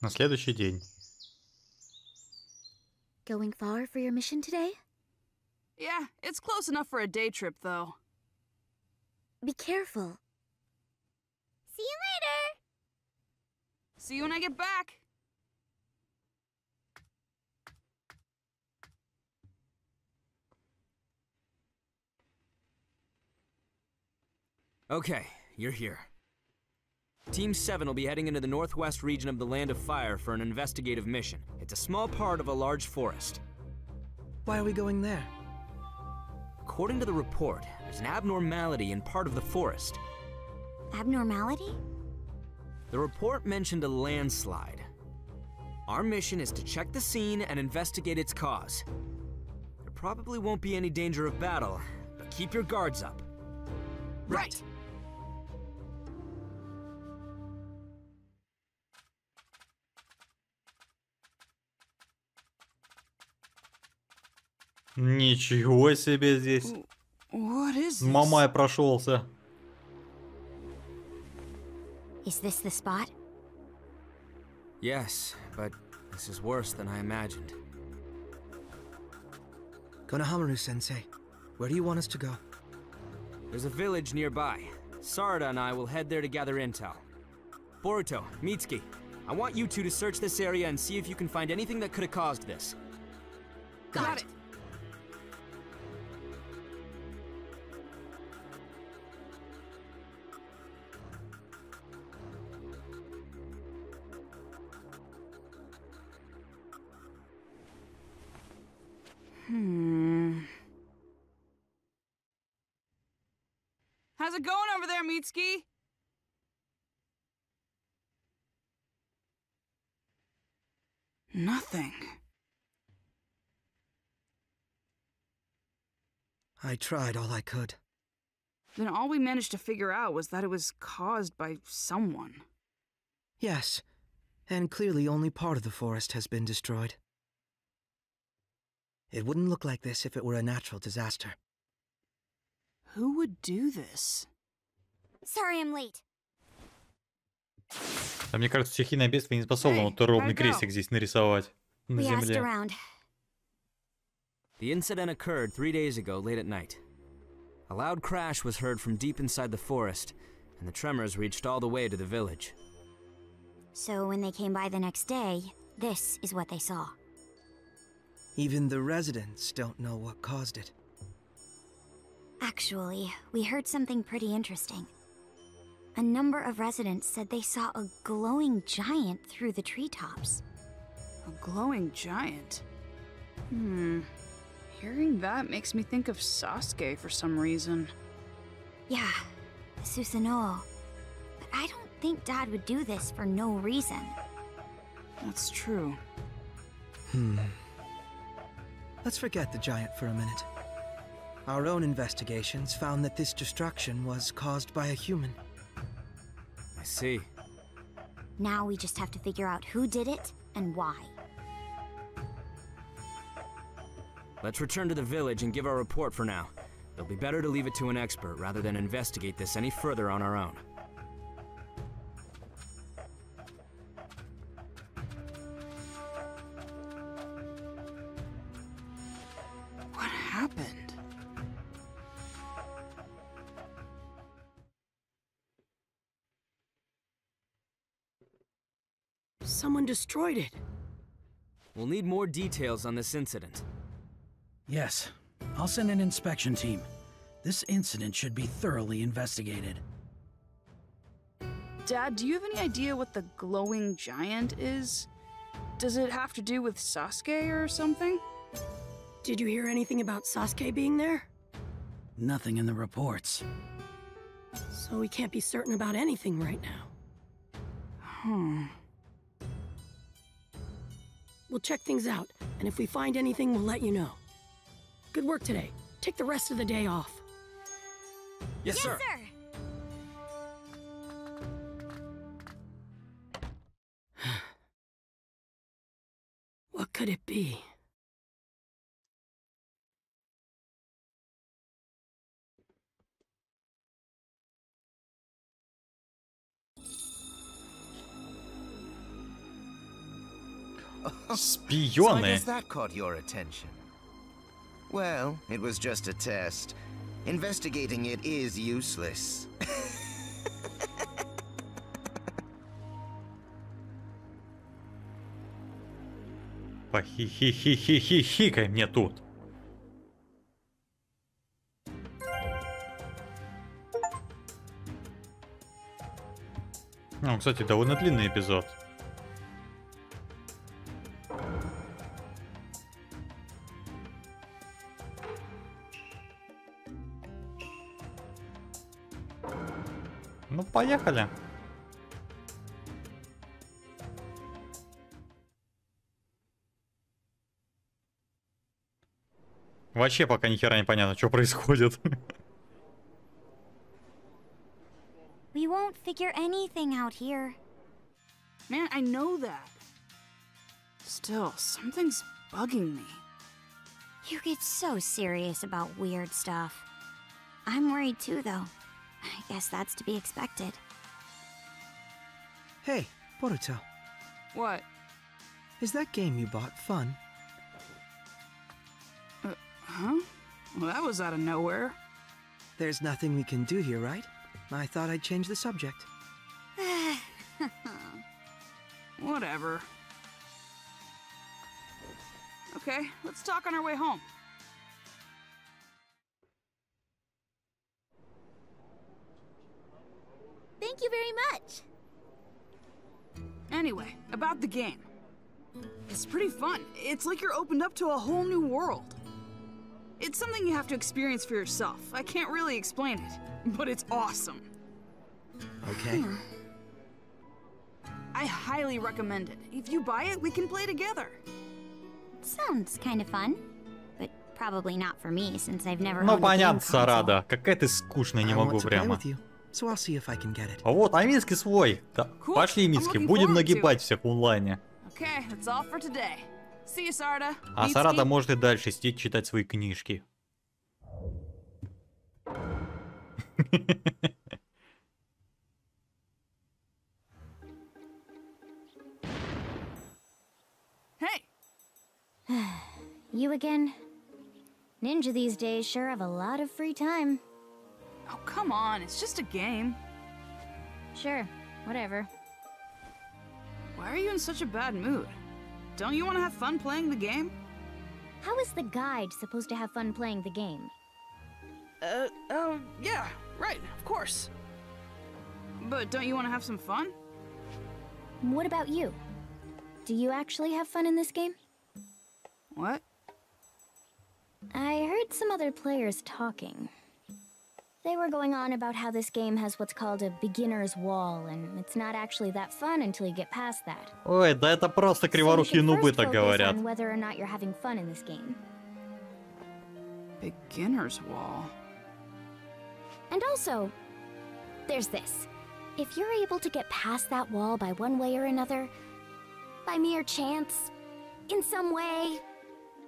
На следующий день. Going far for your mission today? Yeah, it's close enough for a day trip, though. Be careful. See you later! See you when I get back. Okay, you're here. Team 7 will be heading into the northwest region of the Land of Fire for an investigative mission. It's a small part of a large forest. Why are we going there? According to the report, there's an abnormality in part of the forest. Abnormality? The report mentioned a landslide. Our mission is to check the scene and investigate its cause. There probably won't be any danger of battle, but keep your guards up. Right. Ничего себе здесь. What is this? Мамай прошелся. Is this the spot? Yes, but this is worse than I imagined. Konohamaru-sensei, where do you want us to go? There's a village nearby. Sarada and I will head there to gather intel. Boruto, Mitsuki, I want you two to search this area and see if you can find anything that could have caused this. Got it. Hmm. How's it going over there, Mitsuki? Nothing. I tried all I could. Then all we managed to figure out was that it was caused by someone. Yes, and clearly only part of the forest has been destroyed. It wouldn't look like this if it were a natural disaster. Who would do this? Sorry I'm late. А мне кажется, стихийное бедствие не способно Эй, вот ровный gotta go. крестик здесь нарисовать на We asked земле. around. The incident occurred three days ago, late at night. A loud crash was heard from deep inside the forest, and the tremors reached all the way to the village. So when they came by the next day, this is what they saw. Even the residents don't know what caused it. Actually, we heard something pretty interesting. A number of residents said they saw a glowing giant through the treetops. A glowing giant? Hmm. Hearing that makes me think of Sasuke for some reason. Yeah, Susanoo. But I don't think Dad would do this for no reason. That's true. Hmm. Let's forget the giant for a minute. Our own investigations found that this destruction was caused by a human. I see. Now we just have to figure out who did it and why. Let's return to the village and give our report for now. It'll be better to leave it to an expert rather than investigate this any further on our own. Someone destroyed it. We'll need more details on this incident. Yes, I'll send an inspection team. This incident should be thoroughly investigated. Dad, do you have any idea what the glowing giant is? Does it have to do with Sasuke or something? Did you hear anything about Sasuke being there? Nothing in the reports. So we can't be certain about anything right now. Hmm. We'll check things out, and if we find anything, we'll let you know. Good work today. Take the rest of the day off. Yes, sir. What could it be? Attention. Well, it was just a test. Investigating it is useless. Похи-хи-хи-хи-хи-хикай мне тут. Ну, кстати, довольно длинный эпизод. Поехали. Вообще пока ни хера не понятно, что происходит. We won't figure anything out here. Man, I know that. Still, something's bugging me. You get so serious about weird stuff. I'm worried too, though. I guess that's to be expected. Hey, Boruto, What? is that game you bought fun? Uh, huh? Well, that was out of nowhere. There's nothing we can do here, right? I thought I'd change the subject. Whatever. Okay, let's talk on our way home. Thank you very much. Anyway, about the game. It's pretty fun. It's like you're opened up to a whole new world. It's something you have to experience for yourself. I can't really explain it, but it's awesome. Okay. I highly recommend it. If you buy it, we can play together. Sounds kind of fun, but probably not for me since I've never Ну owned a game понятно, console. Сарада. Какая ты скучная, не I могу want to play прямо. So I'll see if I can get it. А вот, а Минский свой. Да, Cool. Пошли, looking будем нагибать всех в онлайне. Okay, that's all for today. See you, Sarda. А. Сарада может и дальше сидеть читать свои книжки. Hey, You again? Ninja these days sure have a lot of free time. Oh come on, it's just a game. Sure, whatever. Why are you in such a bad mood? Don't you want to have fun playing the game? How is the guide supposed to have fun playing the game? Uh, oh, yeah, right, of course. But don't you want to have some fun? What about you? Do you actually have fun in this game? What? I heard some other players talking. They were going on about how this game has what's called a beginner's wall, and it's not actually that fun until you get past that. Ой, да это просто So you криворукие should нубы first так focus говорят. on whether or not you're having fun in this game. Beginner's wall. And also, there's this. If you're able to get past that wall by one way or another, by mere chance, in some way,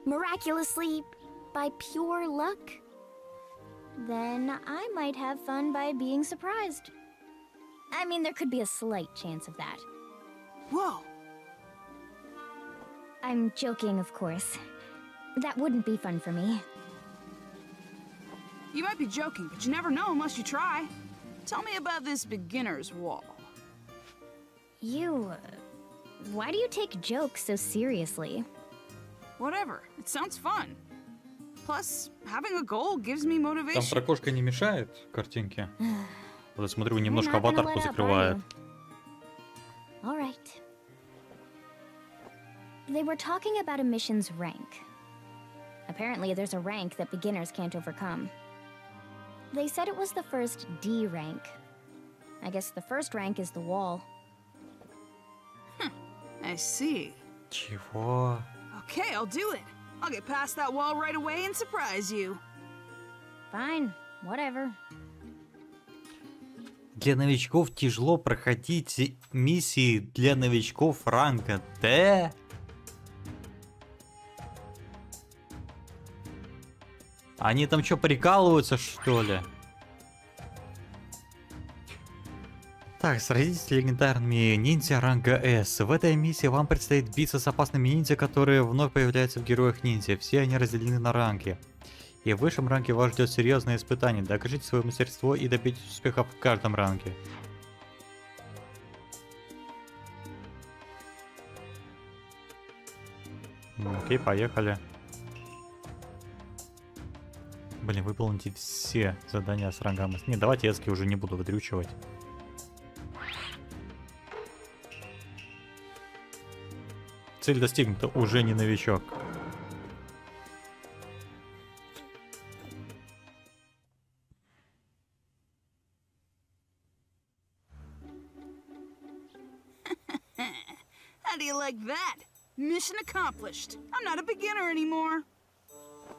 miraculously, by pure luck, then I might have fun by being surprised. I mean, there could be a slight chance of that. Whoa, I'm joking, of course. That wouldn't be fun for me. you might be joking, but you never know unless you try. Tell me about this beginner's wall. You. Uh, why do you take jokes so seriously? Whatever, it sounds fun. Plus, having a goal gives me Там motivation. прокошка не мешает картинке? Вот я смотрю, немножко You're not gonna аватарку let up, are закрывает. you? All right. They were talking about a mission's rank. Apparently, there's a rank that beginners can't overcome. They said it was the first D rank. I guess the first rank is the wall. I see. Чего? Okay, I'll do it. I'll get past that wall right away and surprise you. Fine, whatever. Для новичков тяжело проходить миссии для новичков ранга Д. Они там что, прикалываются, что ли? Так, сразитесь с легендарными ниндзя ранга S. В этой миссии вам предстоит биться с опасными ниндзя, которые вновь появляются в героях ниндзя. Все они разделены на ранги. И в высшем ранге вас ждет серьезное испытание. Докажите свое мастерство и добейтесь успехов в каждом ранге. Окей, поехали. Блин, выполните все задания с рангом. Не, давайте эски уже не буду выдрючивать. Цель достигнута, уже не новичок. How do you like that? Mission accomplished. I'm not a beginner anymore.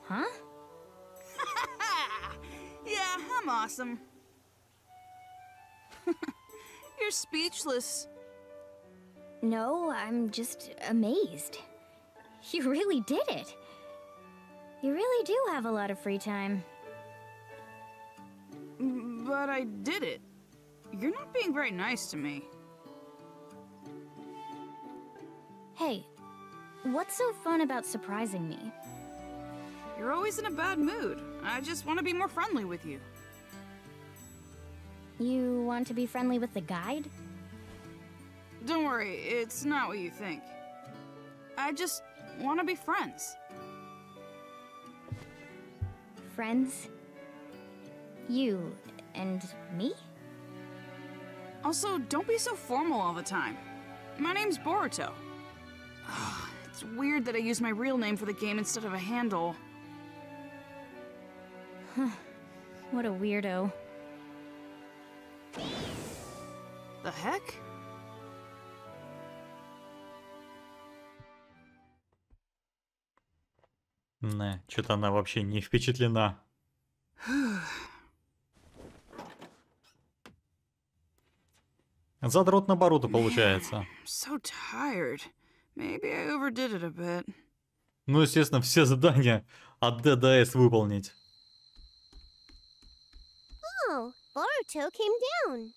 Huh? yeah, I'm awesome. You're speechless. No, I'm just amazed. You really did it. You really do have a lot of free time. But I did it. You're not being very nice to me. Hey, what's so fun about surprising me? You're always in a bad mood. I just want to be more friendly with you. You want to be friendly with the guide? Don't worry, it's not what you think. I just want to be friends. Friends? You and me? Also, don't be so formal all the time. My name's Boruto. it's weird that I use my real name for the game instead of a handle. What a weirdo. The heck? Не, что-то она вообще не впечатлена. Задрот на Боруто получается. I'm so tired. Maybe I overdid it a bit. Ну, естественно, все задания от S выполнить. Oh, Boruto came down.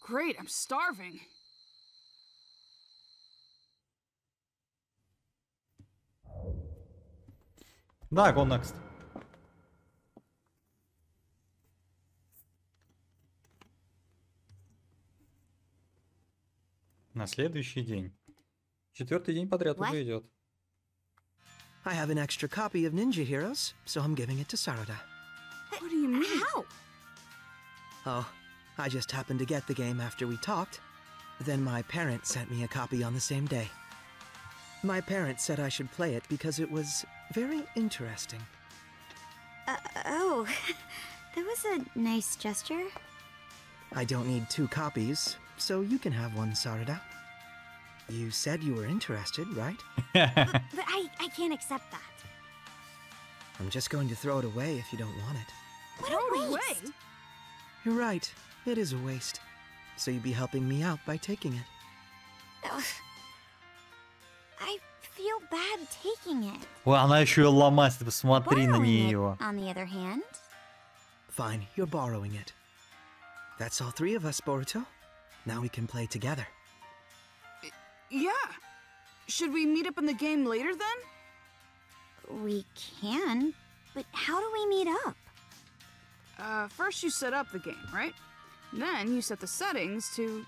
Great, I'm starving. Да, go next. На следующий день. Четвертый день подряд What? уже идет. I have an extra copy of Ninja Heroes, so I'm giving it to Sarada. What do you mean? How? Oh, I just happened to get the game after we talked. Then my parents sent me a copy on the same day. My parents said I should play it because it was very interesting. Uh, oh, that was a nice gesture. I don't need two copies, so you can have one, Sarada. You said you were interested, right? But I, I can't accept that. I'm just going to throw it away if you don't want it. What Throw a it waste. away? You're right, it is a waste. So you'd be helping me out by taking it Ugh. I feel bad taking it. Ой, она еще и ломать, ты посмотри на Borrowing it, нее. on the other hand, Fine, you're borrowing it. That's all three of us, Boruto. Now we can play together. Yeah. Should we meet up in the game later then? we can. But how do we meet up? Uh, first you set up the game, right? Then you set the settings to.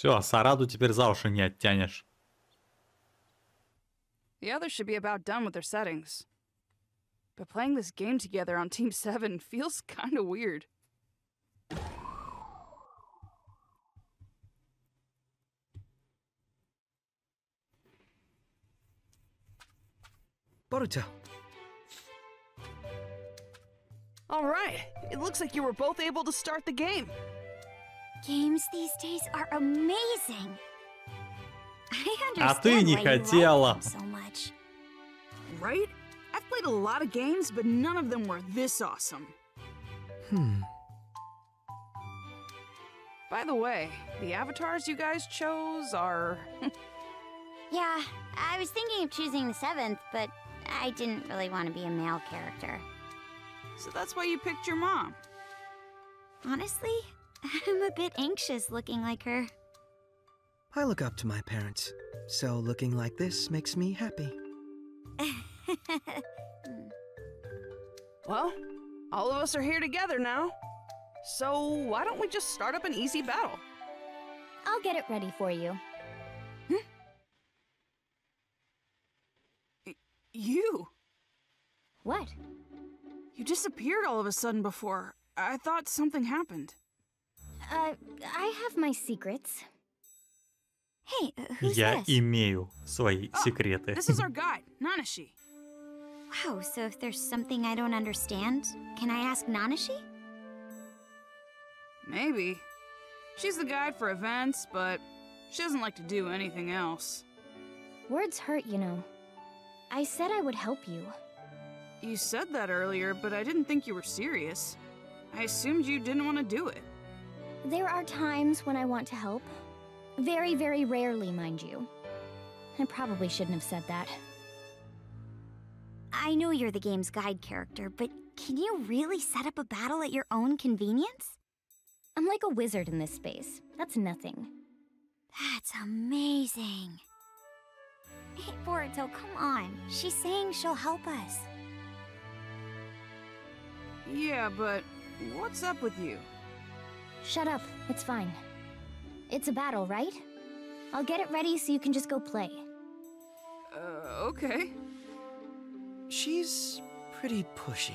Все, Сараду теперь за уши не оттянешь. The others should be about done with their settings. But playing this game together on Team 7 feels kinda weird. Boruto, Alright, it looks like you were both able to start the game. Games these days are amazing. I А ты understand не why you like хотела. them so much. Right? I've played a lot of games, but none of them were this awesome. hmm. By the way, the avatars you guys chose are. Yeah, I was thinking of choosing the seventh, but I didn't really want to be a male character. so that's why you picked your mom. Honestly, I'm a bit anxious looking like her. I look up to my parents, so looking like this makes me happy. Well, all of us are here together now. So why don't we just start up an easy battle? I'll get it ready for you. Hmm? You! What? You disappeared all of a sudden before. I thought something happened. Uh, I have my secrets. Hey, uh, who's Я this? имею свои Oh, секреты. This is our guide, Nanashi. Wow, so if there's something I don't understand, can I ask Nanashi? Maybe. She's the guide for events, but she doesn't like to do anything else. Words hurt, you know. I said I would help you. You said that earlier, but I didn't think you were serious. I assumed you didn't want to do it. There are times when I want to help. Very, very rarely, mind you. I probably shouldn't have said that. I know you're the game's guide character, but can you really set up a battle at your own convenience? I'm like a wizard in this space. That's nothing. That's amazing. Hey, Boruto, come on. She's saying she'll help us. Yeah, but what's up with you? Shut up. It's fine. It's a battle, right? I'll get it ready so you can just go play. Uh, okay. She's pretty pushy.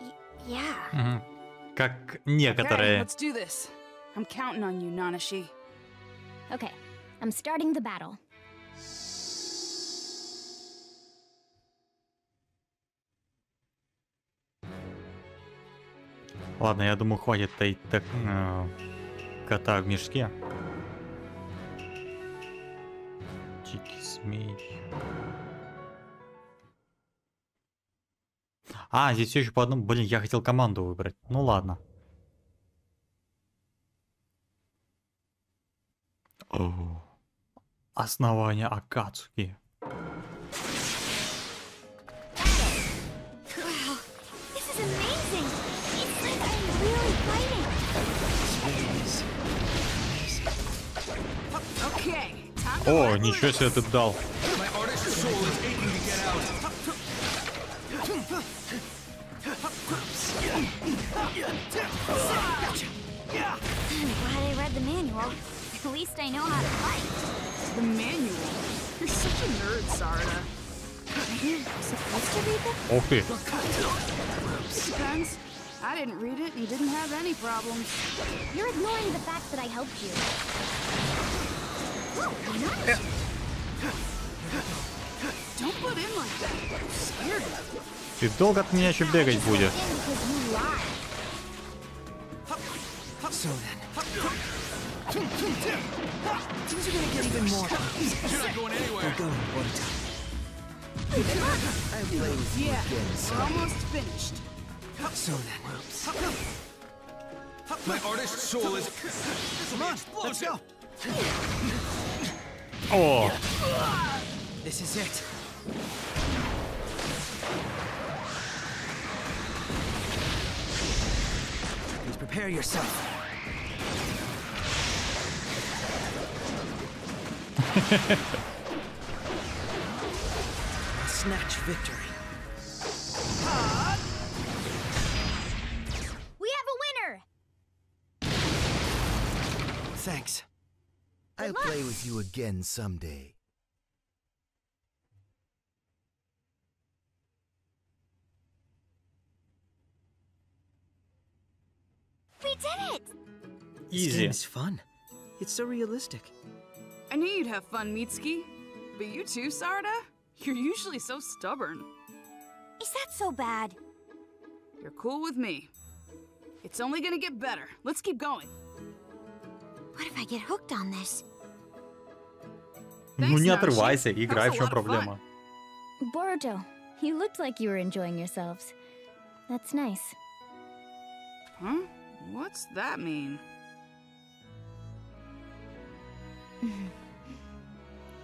Y- yeah. Мгм. Как Okay, некоторые. let's do this. I'm counting on you, Nanashi. Okay, I'm starting the battle. Ладно, я думаю, хватит таить так, э, кота в мешке. Дикий змей. А, здесь все еще по одному. Блин, я хотел команду выбрать. Ну ладно. О, основание Акацуки. О, ничего себе ты дал. At least I know how to fight. The manual? You're such a nerd, Sarada. supposed to read that? Okay. Depends. I didn't read it and didn't have any problems. You're ignoring the fact that I helped you. Ты долго от меня еще бегать будешь? So then. My artist soul is. Come on, let's go. О, This is it. Please prepare yourself. Snatch victory. play with you again someday. We did it! Easy. It's fun. It's so realistic. I knew you'd have fun, Mitsuki. But you too, Sarada? You're usually so stubborn. Is that so bad? You're cool with me. It's only gonna get better. Let's keep going. What if I get hooked on this? Ну Thanks, не Narushi. отрывайся, That играй, was в a чем lot of fun. проблема? Boruto, you looked like you were enjoying yourselves. That's nice. Huh? What's that mean?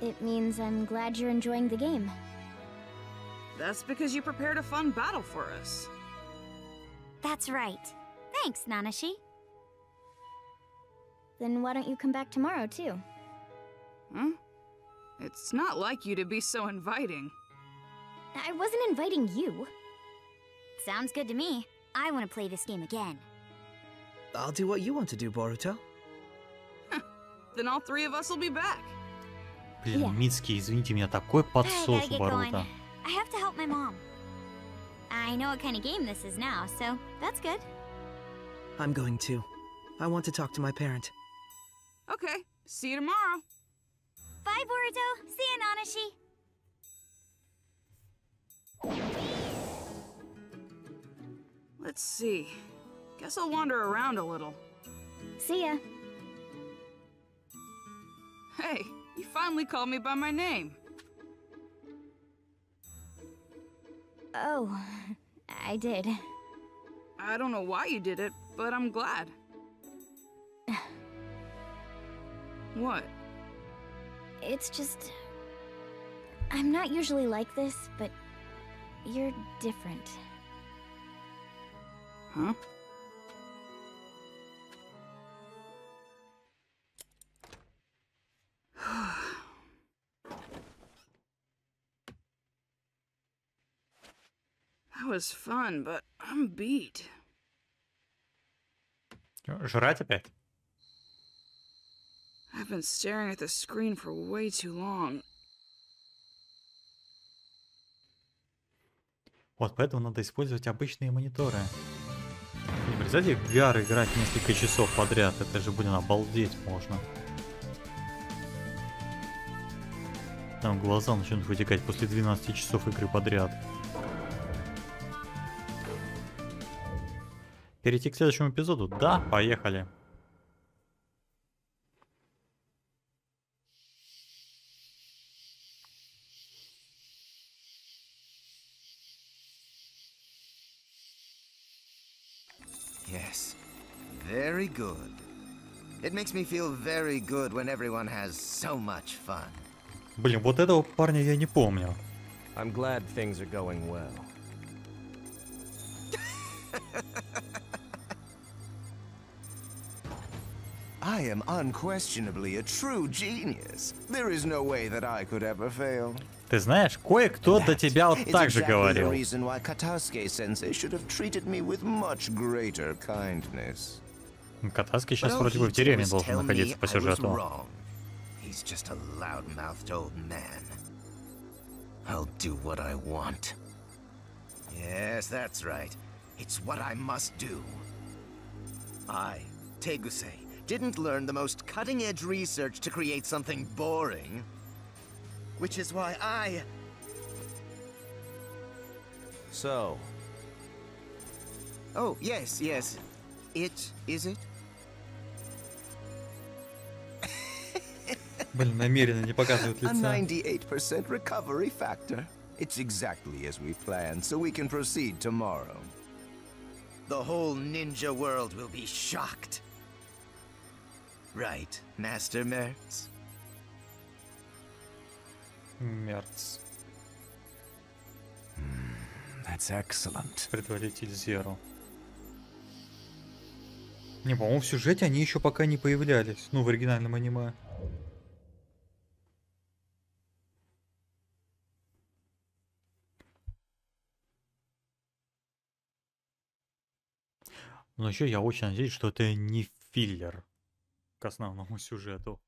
It means I'm glad you're enjoying the game. That's because you prepared a fun battle for us. That's right. Thanks, Nanashi. Then why don't you come back tomorrow, too? Huh? It's not like you to be so inviting. I wasn't inviting you. Sounds good to me. I want to play this game again. I'll do what you want to do, Boruto. Then all three of us will be back. Блин, Yeah. Мицки, извините меня, такой I gotta подсос у get going. Боруто. I have to help my mom. I know what kind of game this is now, so that's good. I'm going too. I want to talk to my parent. Okay, see you tomorrow. Bye, Boruto. See ya, Nanashi. Let's see. Guess I'll wander around a little. See ya. Hey, you finally called me by my name. Oh, I did. I don't know why you did it, but I'm glad. what? It's just. I'm not usually like this, but you're different. Huh? that was fun, but I'm beat. Жрать опять? I've been staring at the screen for way too long. Вот поэтому надо использовать обычные мониторы. Не представьте, в VR играть несколько часов подряд, это же, блин, обалдеть можно. Там глаза начнут вытекать после 12 часов игры подряд. Перейти к следующему эпизоду? Да, поехали. good. It makes me feel very good when everyone has so much fun. Блин, вот этого парня я не помню. I'm glad things are going well. I am unquestionably a true genius. There is no way that I could ever fail. Ты знаешь, кое-кто до That тебя вот is так же exactly the говорил. reason why Katasuke-sensei should have treated me with much greater kindness. Катаски сейчас But all вроде бы he в did деревне was должен tell me находиться по I was сюжету. wrong. He's just a loud-mouthed old man. I'll do what I want. Yes, that's right. It's what I must do. I, Teguse, didn't learn the most cutting-edge research to create something boring. Which is why I... So, Oh, yes, yes. It, is it? Блин, намеренно не показывают A лица. 98% recovery factor. It's exactly as we planned, so we can proceed tomorrow. The whole ninja world will be shocked. Right, Master Mertz? Мерц. that's excellent. Предводитель Зеро. Не, по-моему, в сюжете они еще пока не появлялись. Ну, в оригинальном аниме. Но еще я очень надеюсь, что это не филлер к основному сюжету.